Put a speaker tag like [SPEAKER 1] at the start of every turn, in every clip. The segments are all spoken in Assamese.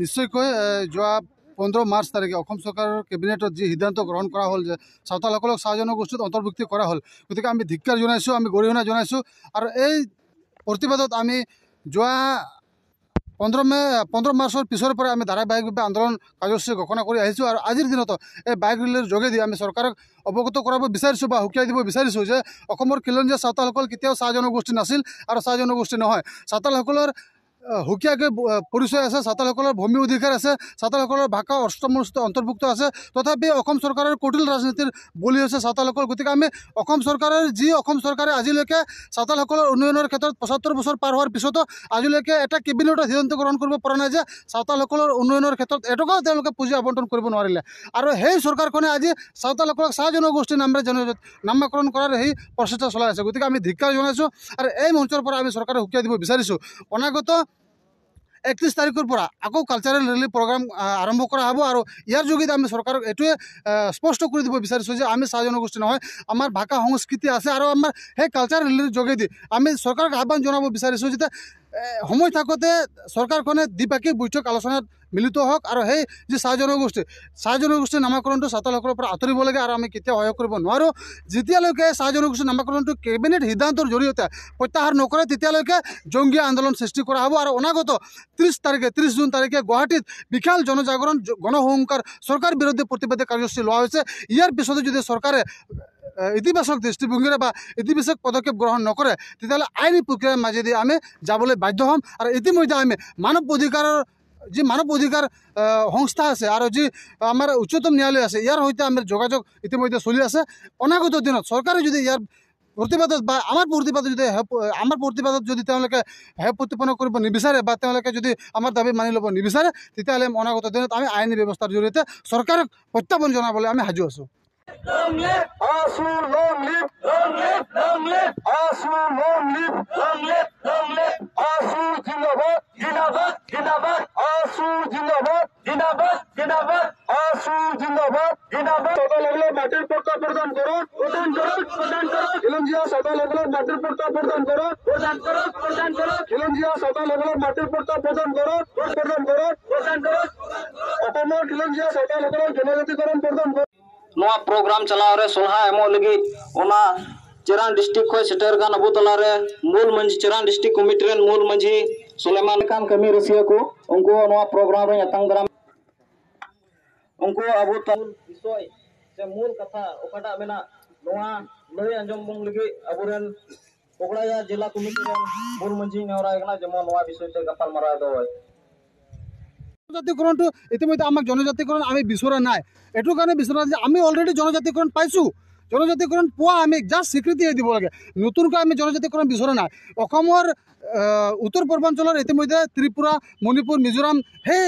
[SPEAKER 1] নিশ্চয়কৈ যোৱা পোন্ধৰ মাৰ্চ তাৰিখে অসম চৰকাৰৰ কেবিনেটত যি সিদ্ধান্ত গ্ৰহণ কৰা হ'ল যে চাওতালসকলক চাহ জনগোষ্ঠীত অন্তৰ্ভুক্তি কৰা হ'ল গতিকে আমি ধিক্কাৰ জনাইছোঁ আমি গৰিহণা জনাইছোঁ আৰু এই প্ৰতিবাদত আমি যোৱা পোন্ধৰ মে পোন্ধৰ মাৰ্চৰ পিছৰ পৰা আমি ধাৰাবাহিকভাৱে আন্দোলন কাৰ্যসূচী ঘোষণা কৰি আহিছোঁ আৰু আজিৰ দিনতো এই বাইক ৰেলীৰ যোগেদি আমি চৰকাৰক অৱগত কৰাব বিচাৰিছোঁ বা সুকীয়াই দিব বিচাৰিছোঁ যে অসমৰ খিলঞ্জীয়া চাওতালসকল কেতিয়াও চাহ জনগোষ্ঠী নাছিল আৰু চাহ জনগোষ্ঠী নহয়। চাওতালসকলৰ সুকীয়াকৈ পৰিচয় আছে চাওতালসকলৰ ভূমি অধিকাৰ আছে চাওতালসকলৰ ভাষা অষ্টমস্ত অন্তৰ্ভুক্ত আছে। তথাপি অসম চৰকাৰৰ কঠিল ৰাজনীতিৰ বলি হৈছে চাওতালসকল গতিকে আমি অসম চৰকাৰৰ যি অসম চৰকাৰে আজিলৈকে চাওতালসকলৰ উন্নয়নৰ ক্ষেত্ৰত পঁচাত্তৰ বছৰ পাৰ হোৱাৰ পিছতো আজিলৈকে এটা কেবিনেটৰ সিদ্ধান্ত গ্ৰহণ কৰিব পৰা নাই যে চাওতালসকলৰ উন্নয়নৰ ক্ষেত্ৰত এটকাও তেওঁলোকে পুঁজি আবণ্টন কৰিব নোৱাৰিলে। আৰু সেই চৰকাৰখনে আজি চাওতালসকলক চাহ জনগোষ্ঠী নামেৰে জন নামাকৰণ কৰাৰ সেই প্ৰচেষ্টা চলাই আছে। গতিকে আমি ধিক্কাৰ জনাইছোঁ আৰু এই মঞ্চৰ পৰা আমি চৰকাৰে সুকীয়াই দিব বিচাৰিছোঁ। অনাগত একত্ৰিছ তাৰিখৰ পৰা আকৌ কালচাৰেল ৰেলী প্ৰগ্ৰাম আৰম্ভ কৰা হ'ব আৰু ইয়াৰ যোগেদি আমি চৰকাৰক এইটোৱে স্পষ্ট কৰি দিব বিচাৰিছোঁ যে আমি চাহ জনগোষ্ঠী নহয় আমাৰ ভাষা সংস্কৃতি আছে আৰু আমাৰ সেই কালচাৰ ৰেলীৰ যোগেদি আমি চৰকাৰক আহ্বান জনাব বিচাৰিছোঁ যাতে সময় থাকোঁতে চৰকাৰখনে দ্বিপাক্ষিক বৈঠক আলোচনাত মিলিত হওক আৰু সেই যি চাহ জনগোষ্ঠী চাহ জনগোষ্ঠীৰ নামাকৰণটো চাওতালসকলৰ পৰা আঁতৰিব লাগে আৰু আমি কেতিয়াও সহায় কৰিব নোৱাৰোঁ। যেতিয়ালৈকে চাহ জনগোষ্ঠীৰ নামাকৰণটো কেবিনেট সিদ্ধান্তৰ জৰিয়তে প্ৰত্যাহাৰ নকৰে তেতিয়ালৈকে জংগী আন্দোলন সৃষ্টি কৰা হ'ব আৰু অনাগত ত্ৰিছ তাৰিখে ত্ৰিছ জুন তাৰিখে গুৱাহাটীত বিশাল জনজাগৰণ গণসংকাৰ চৰকাৰ বিৰোধী প্ৰতিবাদী কাৰ্যসূচী লোৱা হৈছে। ইয়াৰ পিছতে যদি চৰকাৰে ইতিবাচক দৃষ্টিভংগীৰে বা ইতিবাচক পদক্ষেপ গ্ৰহণ নকৰে তেতিয়াহ'লে আইনী প্ৰক্ৰিয়াৰ মাজেদি আমি যাবলৈ বাধ্য হ'ম। আৰু ইতিমধ্যে আমি মানৱ অধিকাৰৰ যি মানৱ অধিকাৰ সংস্থা আছে আৰু যি আমাৰ উচ্চতম ন্যায়ালয় আছে ইয়াৰ সৈতে আমাৰ যোগাযোগ ইতিমধ্যে চলি আছে। অনাগত দিনত চৰকাৰে যদি ইয়াৰ প্ৰতিবাদত বা আমাৰ প্ৰতিবাদত যদি হেপ- আমাৰ প্ৰতিবাদত যদি তেওঁলোকে হেয় প্ৰতিপন্ন কৰিব নিবিচাৰে বা তেওঁলোকে যদি আমাৰ দাবী মানি ল'ব নিবিচাৰে তেতিয়াহ'লে অনাগত দিনত আমি আইনী ব্যৱস্থাৰ জৰিয়তে চৰকাৰক প্ৰত্যাহ্বান জনাবলৈ আমি সাজু আছোঁ।
[SPEAKER 2] Asu long live, long live, long live. Asu long live, long live, long live. Asu jindabad, jindabad, jindabad. Asu jindabad, jindabad, jindabad. Asu jindabad, jindabad. সদা লাগলে মাটির পট্টা প্রদান করো প্রদান করো প্রদান করো খিলঞ্জিয়া সদা লাগলে মাটির পট্টা প্রদান করো প্রদান করো প্রদান করো খিলঞ্জিয়া সদা লাগলে মাটির পট্টা প্রদান করো প্রদান করো প্রদান করো অসমৰ খিলঞ্জিয়া সদা লাগলে জনজাতিকরণ প্রদান করো
[SPEAKER 3] प्रोग्राम चलाव सलाह एम चरान डिस्ट्रिक्ट सेटर तला तलारे मूल मंजी चरान डिस्ट्रिक्ट कमिटी मूल मंजी सलेमान कमी रसिया को उनको प्रोग्राम दाम उनको अब मूल कथा मेना लई आज़म अब कोकड़ा जिला कमिटी मूल मंजी नेवरा जमन विषय से गपाल मारा दौ
[SPEAKER 1] জনজাতিকৰণটো ইতিমধ্যে আমাক জনজাতিকৰণ আমি বিচৰা নাই। এইটো কাৰণে বিচৰা যে আমি অলৰেডি জনজাতিকৰণ পাইছোঁ। জনজাতিকৰণ পোৱা আমি জাষ্ট স্বীকৃতিহে দিব লাগে। নতুনকৈ আমি জনজাতিকৰণ বিচৰা নাই। অসমৰ উত্তৰ পূৰ্বাঞ্চলৰ ইতিমধ্যে ত্ৰিপুৰা মণিপুৰ মিজোৰাম সেই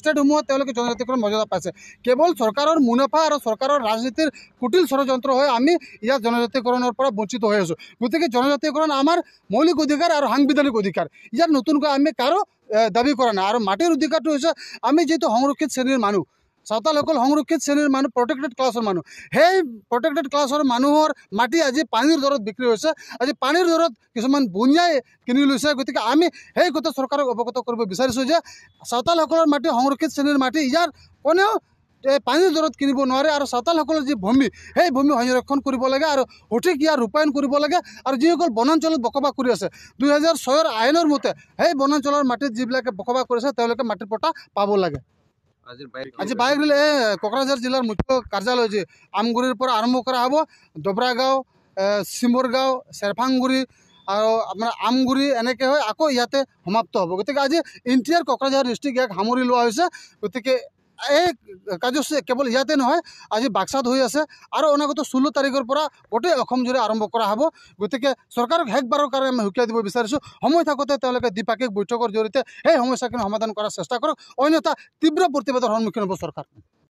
[SPEAKER 1] ষ্টেটসমূহত তেওঁলোকে জনজাতিকৰণ মৰ্যাদা পাইছে। কেৱল চৰকাৰৰ মুনাফা আৰু চৰকাৰৰ ৰাজনীতিৰ কুটিল ষড়যন্ত্ৰ হৈ আমি ইয়াত জনজাতিকৰণৰ পৰা বঞ্চিত হৈ আছোঁ। গতিকে জনজাতিকৰণ আমাৰ মৌলিক অধিকাৰ আৰু সাংবিধানিক অধিকাৰ। ইয়াত নতুনকৈ আমি কাৰো দাবী কৰা নাই। আৰু মাটিৰ অধিকাৰটো হৈছে আমি যিহেতু সংৰক্ষিত শ্ৰেণীৰ মানুহ চাওতালসকল সংৰক্ষিত শ্ৰেণীৰ মানুহ প্ৰটেক্টেড ক্লাছৰ মানুহ। সেই প্ৰটেক্টেড ক্লাছৰ মানুহৰ মাটি আজি পানীৰ দৰত বিক্ৰী হৈছে। আজি পানীৰ দৰত কিছুমান বুনিয়াই কিনি লৈছে। গতিকে আমি সেই কথা চৰকাৰক অৱগত কৰিব বিচাৰিছোঁ যে চাওতালসকলৰ মাটি সংৰক্ষিত শ্ৰেণীৰ মাটি ইয়াৰ কোনেও এই পানীৰ দৰত কিনিব নোৱাৰে আৰু চাওতালসকলৰ যি ভূমি সেই ভূমি সংৰক্ষণ কৰিব লাগে আৰু সঠিক ইয়াৰ ৰূপায়ণ কৰিব লাগে আৰু যিসকল বনাঞ্চলত বসবাস কৰি আছে দুহেজাৰ ছয়ৰ আইনৰ মতে সেই বনাঞ্চলৰ মাটিত যিবিলাকে বসবাস কৰিছে তেওঁলোকে মাটিৰ পট্টা পাব লাগে। আজি বাইক ৰেলী এই কোকৰাঝাৰ জিলাৰ মুখ্য কাৰ্যালয় যে আমগুৰিৰ পৰা আৰম্ভ কৰা হ'ব দবৰাগাঁও চিমৰগাঁও চেৰফাংগুৰি আৰু আপোনাৰ আমগুৰি এনেকৈ হৈ আকৌ ইয়াতে সমাপ্ত হ'ব। গতিকে আজি ইণ্টিয়াৰ কোকৰাঝাৰ ডিষ্ট্ৰিক্ট ইয়াক সামৰি লোৱা হৈছে। গতিকে এই কাৰ্যসূচী কেৱল ইয়াতে নহয় আজি বাক্সাত হৈ আছে আৰু অনাগত ষোল্ল তাৰিখৰ পৰা গোটেই অসম জুৰি আৰম্ভ কৰা হ'ব। গতিকে চৰকাৰক শেষবাৰৰ কাৰণে আমি সুকীয়াই দিব বিচাৰিছোঁ। সময় থাকোঁতে তেওঁলোকে দ্বিপাক্ষিক বৈঠকৰ জৰিয়তে সেই সমস্যাখিনি সমাধান কৰাৰ চেষ্টা কৰক। অন্যথা তীব্ৰ প্ৰতিবাদৰ সন্মুখীন হ'ব চৰকাৰ।